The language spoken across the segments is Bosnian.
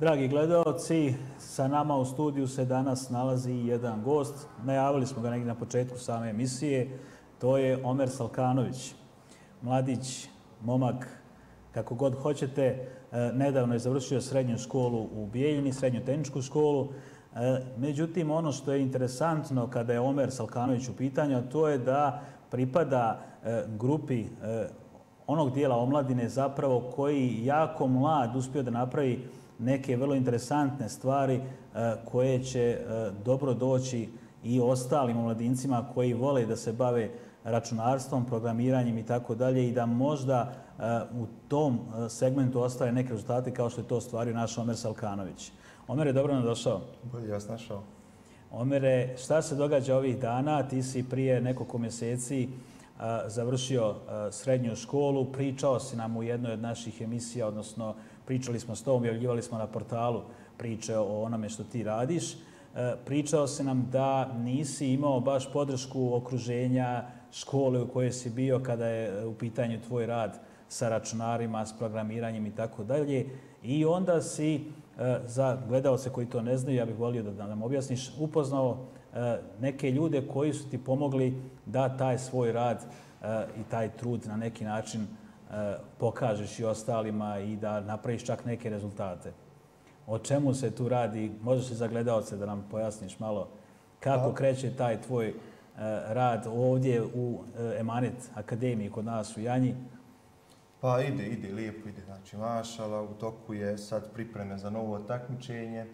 Dragi gledalci, sa nama u studiju se danas nalazi jedan gost. Najavili smo ga negdje na početku same emisije. To je Omer Salkanović. Mladić, momak, kako god hoćete, e, nedavno je završio srednju školu u Bijeljini, srednju tehničku školu. E, međutim, ono što je interesantno kada je Omer Salkanović u pitanju, to je da pripada e, grupi onog dijela omladine zapravo koji jako mlad uspio da napravi neke vrlo interesantne stvari e, koje će e, dobro doći i ostalim mladincima koji vole da se bave računarstvom, programiranjem i tako dalje i da možda e, u tom segmentu ostale neke rezultate kao što je to stvario naš Omer Salkanović. Omer je dobro nam došao. Bolje vas našao. Omere, šta se događa ovih dana? Ti si prije nekoliko mjeseci završio srednju školu, pričao si nam u jednoj od naših emisija, odnosno pričali smo s tobom, objavljivali smo na portalu priče o onome što ti radiš. E, pričao se nam da nisi imao baš podršku okruženja škole u kojoj si bio kada je e, u pitanju tvoj rad sa računarima, s programiranjem i tako dalje. I onda si, e, za gledalce koji to ne znaju, ja bih volio da nam objasniš, upoznao neke ljude koji su ti pomogli da taj svoj rad i taj trud na neki način pokažeš i ostalima i da napraviš čak neke rezultate. O čemu se tu radi? Možeš li za gledalce da nam pojasniš malo kako kreće taj tvoj e, rad ovdje u e, Emanet Akademiji kod nas u Janji? Pa ide, ide, lijepo ide. Znači, mašala, u toku je sad pripreme za novo takmičenje.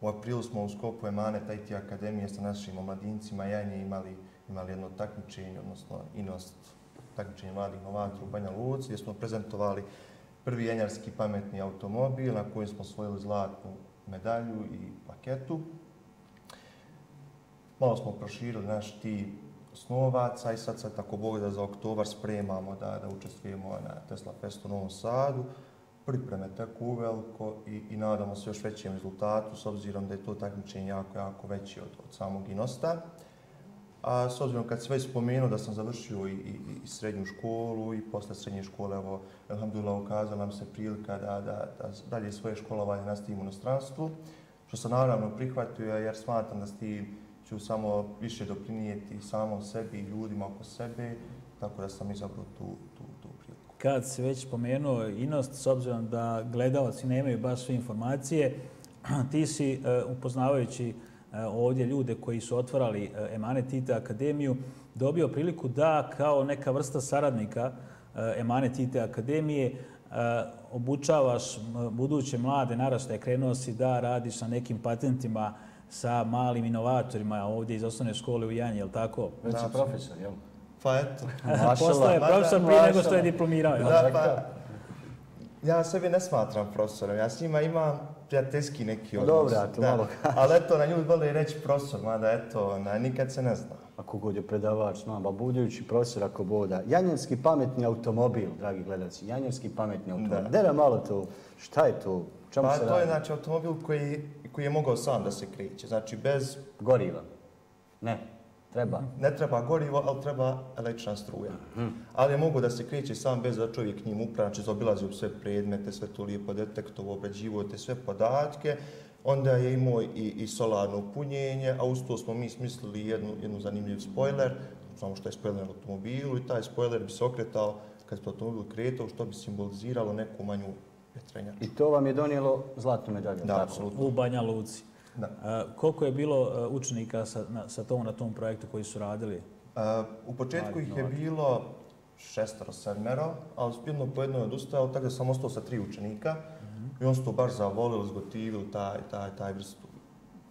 U aprilu smo u skopu Emanet IT Akademije sa našim omladincima Janje imali, imali jedno takmičenje, odnosno inost takmičenje mladih novaka u Banja Luci, gdje smo prezentovali prvi jenjarski pametni automobil na kojem smo osvojili zlatnu medalju i paketu. Malo smo proširili naš tim osnovaca i sad se tako Bog da za oktobar spremamo da, da učestvujemo na Tesla Festu u Novom Sadu. Pripreme tako uveliko i, i nadamo se još većem rezultatu s obzirom da je to takmičenje jako, jako veće od, od samog Inosta. A s obzirom kad se već spomenuo da sam završio i, i, i srednju školu i posle srednje škole, evo, alhamdulillah, ukazala nam se prilika da, da, da dalje svoje školovanje nastavim u inostranstvu, što sam naravno prihvatio jer smatram da s tim ću samo više doprinijeti samom sebi i ljudima oko sebe, tako da sam izabrao tu, tu, tu priliku. Kad se već spomenuo Inost, s obzirom da gledalci nemaju baš sve informacije, ti si e, upoznavajući uh, ovdje ljude koji su otvarali e, Emanet IT Akademiju, dobio priliku da kao neka vrsta saradnika e, Emanet IT Akademije obučavaš buduće mlade naraštaje, krenuo si da radiš na nekim patentima sa malim inovatorima ovdje iz osnovne škole u Janji, je li tako? Već si profesor, jel? Pa eto. Postoje profesor prije nego što je diplomirao. Da, pa, ja sebe ne smatram profesorom. Ja s njima imam prijateljski neki odnos. Dobro, to malo Ali eto, na ljudi vole reći profesor, mada eto, na, nikad se ne zna. Ako god je predavač, znam, a budujući profesor ako boda. Janjevski pametni automobil, dragi gledalci, Janjevski pametni automobil. Dere malo to, šta je to? Čemu pa se to radi? je znači automobil koji, koji je mogao sam da se kreće, znači bez... Goriva? Ne. Treba? Ne treba gorivo, ali treba električna struja. Mm -hmm. Ali je mogu da se kreće sam bez da čovjek njim upravlja, znači zaobilazio sve predmete, sve to lijepo detektovo, obrađivo te sve podatke. Onda je imao i, i solarno punjenje, a uz to smo mi smislili jednu, jednu zanimljiv spoiler, samo što je spoiler na automobilu i taj spoiler bi se okretao kad se automobil kretao, što bi simboliziralo neku manju vjetrenjaču. I to vam je donijelo zlatnu medalju? Da, apsolutno. U Banja Luci. Da. A, koliko je bilo učenika sa, na, sa tom na tom projektu koji su radili? A, u početku ih je bilo šestero, sedmero, ali spilno po jednoj odustao, tako da sam ostao sa tri učenika. Mm -hmm. I on su to baš zavolili, zgotivili taj, taj, taj vrstu.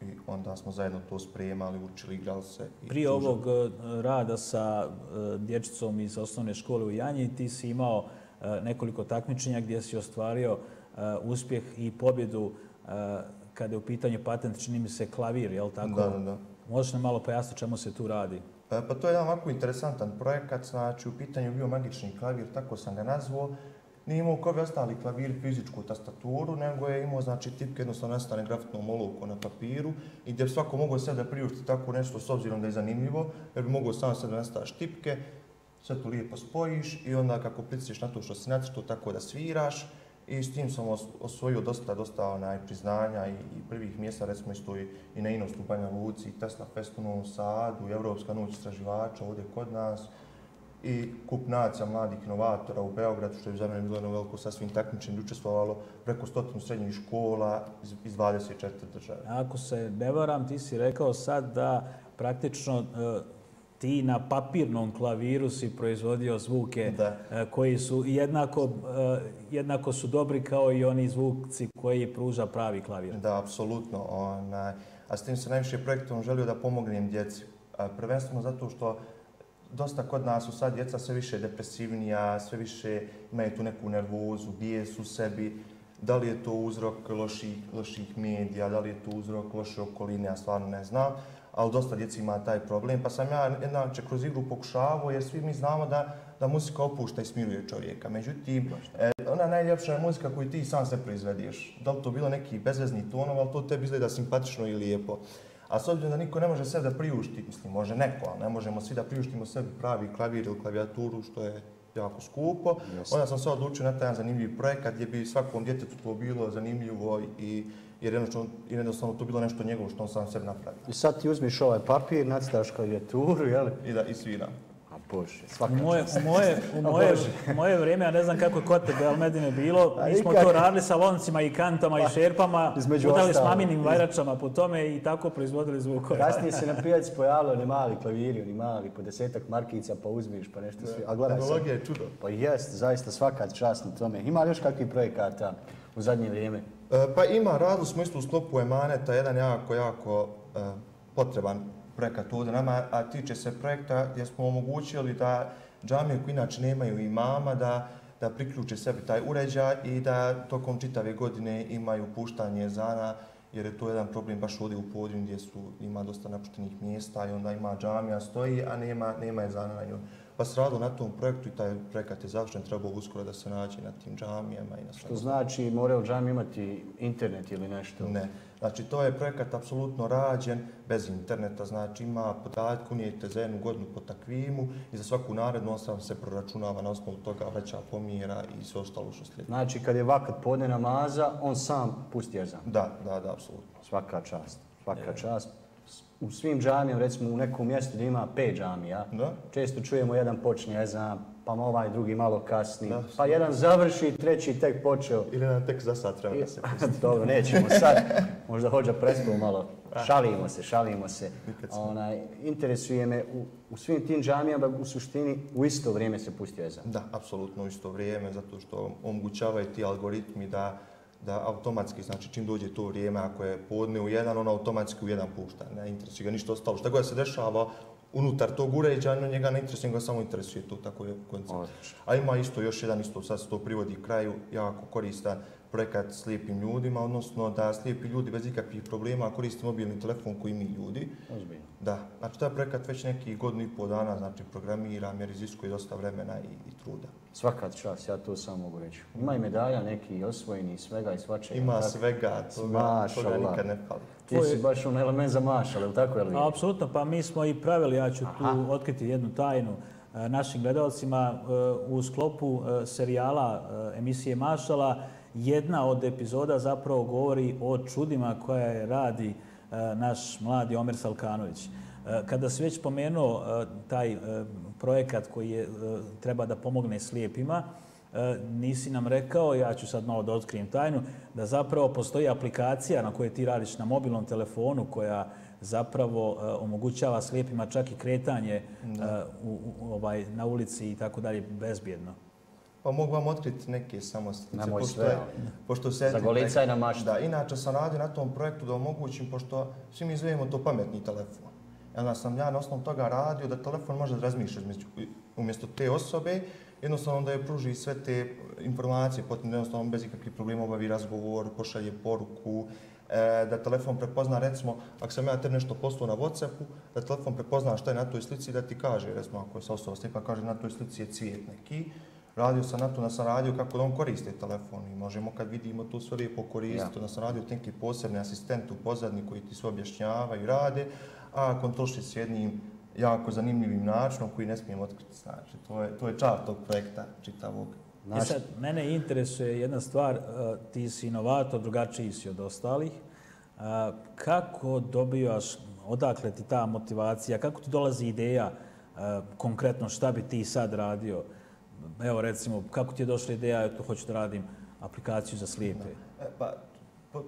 I onda smo zajedno to spremali, učili, igrali se. I Prije ovog rada sa dječicom iz osnovne škole u Janji, ti si imao nekoliko takmičenja gdje si ostvario uspjeh i pobjedu kada je u pitanju patent, čini mi se klavir, je li tako? Da, da, da. Možeš nam malo pojasniti čemu se tu radi? Pa, pa to je jedan ovako interesantan projekat, znači u pitanju bio magični klavir, tako sam ga nazvao. Nije imao kao ostali klavir fizičku tastaturu, nego je imao znači, tipke, jednostavno nastane grafitnom olovku na papiru i gdje bi svako mogao sve da priušti tako nešto s obzirom da je zanimljivo, jer bi mogao samo sve da nastaviš tipke, sve to lijepo spojiš i onda kako pritisneš na to što si nacrto, tako da sviraš, i s tim sam osvojio dosta, dosta onaj, priznanja i, i prvih mjesta, recimo isto i, i na Inostu Banja Luci, Tesla Fest u Novom Sadu, Evropska noć istraživača ovdje kod nas i kup nacija mladih inovatora u Beogradu, što je za mene bilo jedno veliko sa svim učestvovalo preko stotinu srednjih škola iz, iz 24 države. Ako se ne varam, ti si rekao sad da praktično e, ti na papirnom klaviru si proizvodio zvuke da. E, koji su jednako, e, jednako su dobri kao i oni zvuci koji pruža pravi klavir. Da, apsolutno. Ona, a s tim se najviše projektom želio da pomognem djeci. Prvenstveno zato što dosta kod nas su sad djeca sve više depresivnija, sve više imaju tu neku nervozu, bije su sebi. Da li je to uzrok loših, loših medija, da li je to uzrok loše okoline, ja stvarno ne znam ali dosta djeci ima taj problem. Pa sam ja jednače kroz igru pokušavao, jer svi mi znamo da, da muzika opušta i smiruje čovjeka. Međutim, e, ona najljepša je muzika koju ti sam se proizvedeš. Da li to bilo neki bezvezni tonov, ali to tebi izgleda simpatično i lijepo. A s obzirom da niko ne može sve da priušti, mislim, može neko, ali ne možemo svi da priuštimo sebi pravi klavir ili klavijaturu, što je jako skupo. Yes. Onda sam se odlučio na taj zanimljiv projekat gdje bi svakom djetetu to bilo zanimljivo i jer jednostavno, jednostavno to bilo nešto njegovo što on sam sebi napravio. I sad ti uzmiš ovaj papir, nacitaš klavijaturu, jel? I da, i sviram. A Bože, svaka u moje, u moje, u moje, u moje vrijeme, ja ne znam kako je kod tebe, ali Medine bilo, mi smo to radili sa loncima i kantama i pa, šerpama, udali s maminim vajračama po tome i tako proizvodili zvukove. Kasnije se na pijaci pojavilo oni mali klaviri, oni mali, po desetak markica, pa uzmiš, pa nešto svi. A gledaj Tehnologija je čudo. Pa jest, zaista svaka čast na tome. Ima li još kakvih projekata u zadnje vrijeme? E, pa ima, radili smo isto u sklopu Emaneta, jedan jako, jako e, potreban projekat ovdje nama, a tiče se projekta gdje smo omogućili da džamije koji inače nemaju imama, da, da priključe sebi taj uređaj i da tokom čitave godine imaju puštanje zana, jer je to jedan problem baš ovdje u podruju gdje su, ima dosta napuštenih mjesta i onda ima džamija stoji, a nema, nema je zana na njoj pa se radilo na tom projektu i taj projekat je završen, trebao uskoro da se nađe na tim džamijama i na Što znači, moraju džami imati internet ili nešto? Ne. Znači, to je projekat apsolutno rađen bez interneta, znači ima podatku, unijete za jednu godinu po takvimu i za svaku narednu osam se proračunava na osnovu toga vreća pomjera i sve ostalo što slijedi. Znači, kad je vakat podne namaza, on sam pusti jezan? Da, da, da, apsolutno. Svaka čast, svaka je. čast u svim džamijama, recimo u nekom mjestu gdje ima pet džamija, da. često čujemo jedan počne ezan, pa ovaj drugi malo kasni, da, pa jedan završi, treći tek počeo. Ili jedan tek za sad treba da se pusti. Dobro, nećemo sad, možda hođa prespo malo. Šalimo se, šalimo se. Onaj, interesuje me, u, u svim tim džamijama u suštini u isto vrijeme se pusti ezan. Da, apsolutno u isto vrijeme, zato što omogućavaju ti algoritmi da da automatski, znači čim dođe to vrijeme, ako je podne u jedan, on automatski u jedan pušta, ne interesuje ga ništa ostalo. Šta god se dešava unutar tog uređanja, njega ne interesuje, ga samo interesuje to, tako je koncept. A ima isto, još jedan isto, sad se to privodi kraju, jako koristan projekat slijepim ljudima, odnosno da slijepi ljudi bez ikakvih problema koriste mobilni telefon koji mi ljudi. Ozbiljno. Da, znači taj projekat već neki godinu i pol dana, znači programiram jer iziskuje dosta vremena i, i truda. Svaka čast, ja to samo mogu reći. Ima i medalja neki osvojeni svega i svačega. Ima tako? svega, toga, toga nikad ne pali. Ti si baš on element za ili tako je li? Apsolutno, pa mi smo i pravili, ja ću Aha. tu otkriti jednu tajnu e, našim gledalcima e, u sklopu e, serijala emisije Mašala. Jedna od epizoda zapravo govori o čudima koja je radi naš mladi Omer Salkanović. Kada se već spomenuo taj projekat koji je, treba da pomogne slijepima, nisi nam rekao, ja ću sad malo da otkrijem tajnu, da zapravo postoji aplikacija na kojoj ti radiš na mobilnom telefonu koja zapravo omogućava slijepima čak i kretanje u, u, ovaj, na ulici i tako dalje bezbjedno. Pa mogu vam otkriti neke samo Na moj pošto sve. Je, pošto se Za golica i na maštu. Da, inače sam radio na tom projektu da omogućim, pošto svi mi zovemo to pametni telefon. I onda sam ja na osnovu toga radio da telefon može da razmišlja umjesto te osobe, jednostavno da je pruži sve te informacije, potom jednostavno bez ikakvih problema obavi razgovor, pošalje poruku, e, da telefon prepozna, recimo, ako sam ja te nešto poslao na Whatsappu, da telefon prepozna šta je na toj slici da ti kaže, recimo, ako je sa osoba slipa, kaže na toj slici je cvijet neki, radio sam na to, da sam radio kako da on koriste telefon i možemo kad vidimo to sve lijepo koristiti, ja. da sam radio neki posebni asistent u pozadnji koji ti sve objašnjavaju i rade, a kontrolši s jednim jako zanimljivim načinom koji ne smijem otkriti. Znači, to je, to je čar tog projekta čitavog. E sad, mene interesuje jedna stvar, ti si inovator, drugačiji si od ostalih. Kako dobijaš, odakle ti ta motivacija, kako ti dolazi ideja konkretno šta bi ti sad radio? Evo recimo, kako ti je došla ideja, eto, hoću da radim aplikaciju za slijepe? E, pa,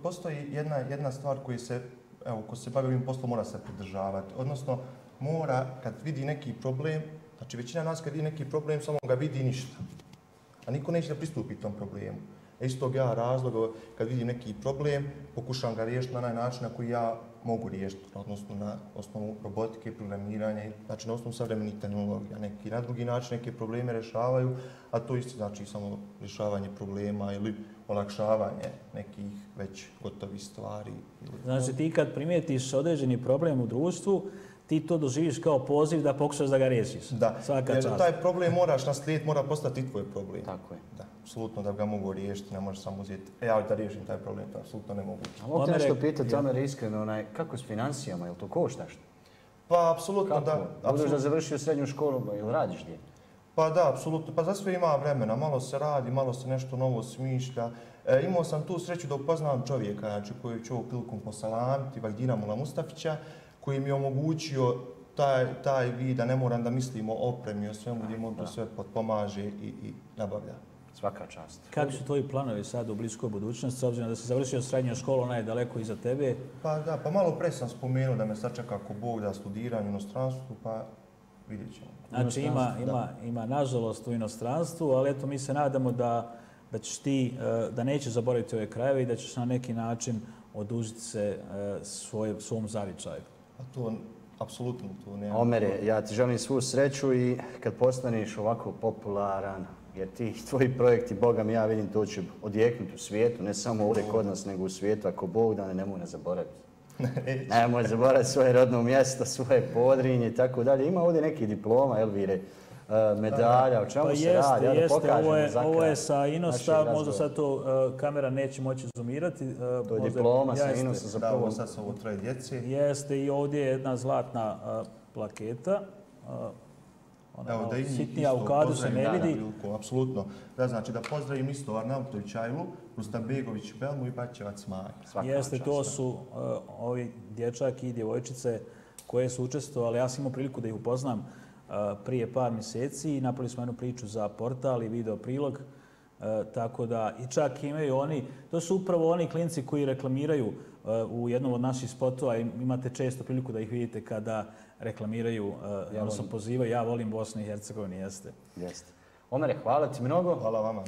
postoji jedna, jedna stvar koji se, evo, ko se bavi ovim poslom, mora se pridržavati. Odnosno, mora, kad vidi neki problem, znači većina nas kad vidi neki problem, samo ga vidi ništa. A niko neće da pristupi tom problemu. E iz tog ja razloga, kad vidim neki problem, pokušam ga riješiti na onaj način na koji ja mogu riješiti, odnosno na osnovu robotike, programiranja, znači na osnovu savremenih tehnologija. Neki na drugi način neke probleme rešavaju, a to isto znači samo rješavanje problema ili olakšavanje nekih već gotovih stvari. Znači ti kad primijetiš određeni problem u društvu, ti to doživiš kao poziv da pokušaš da ga rešiš. Da, Svaka jer čast. taj problem moraš naslijediti, mora postati tvoj problem. Tako je. Da, apsolutno da ga mogu riješiti, ne možeš samo uzeti, e, ja da riješim taj problem, to je apsolutno nemoguće. A mogu ti nešto pitati, Omer, iskreno, onaj, kako s financijama, je li to košta što? Pa, apsolutno da. Kako? Buduš da završio srednju školu, ili radiš gdje? Pa da, apsolutno. Pa za sve ima vremena. Malo se radi, malo se nešto novo smišlja. E, imao sam tu sreću da upoznam čovjeka, znači koji ću ovog prilikom posalamiti, Vagdina Mula Mustafića, koji mi je omogućio taj, taj vid da ne moram da mislim o opremi, o svemu gdje mu to sve potpomaže i, i nabavlja. Svaka čast. Kako su tvoji planovi sad u bliskoj budućnosti, s obzirom da si završio srednju školu, ona je daleko iza tebe? Pa da, pa malo pre sam spomenuo da me sačeka ako Bog da studiram u inostranstvu, pa vidjet ćemo. Znači ima, ima, ima nažalost u inostranstvu, ali eto mi se nadamo da, da ćeš ti, e, da nećeš zaboraviti ove krajeve i da ćeš na neki način odužiti se e, svoj, svom zavičaju. A to, apsolutno to nema. Omere, ja ti želim svu sreću i kad postaneš ovako popularan, jer ti tvoji projekti, Boga mi ja vidim, to će odjeknuti u svijetu, ne samo ovdje kod nas, nego u svijetu, ako Bog da ne nemoj ne zaboraviti. Nemoj zaboraviti svoje rodno mjesto, svoje podrinje i tako dalje. Ima ovdje neki diploma, Elvire, E, medalja, o čemu pa se jeste, radi? Ja jeste, ovo je, ovo je sa Inosta, možda sad to uh, kamera neće moći zoomirati. Uh, to je diploma sa Inosta za prvo. Da, sad sa ovo troje djece. Jeste, i ovdje je jedna zlatna uh, plaketa. Uh, ona Evo, da i sitnija u kadu se ne vidi. Apsolutno. Da, znači da pozdravim isto Arnautović Ajlu, Rustam Begović Belmu i Baćevac Maja. Jeste, to su uh, ovi dječaki i djevojčice koje su učestvovali. Ja sam imao priliku da ih upoznam prije par mjeseci i napravili smo jednu priču za portal i video prilog. Tako da i čak imaju oni, to su upravo oni klinci koji reklamiraju u jednom od naših spotova, imate često priliku da ih vidite kada reklamiraju, ja odnosno pozivaju, ja volim Bosnu i Hercegovini, jeste. Jeste. Omere, hvala ti mnogo. Hvala vama.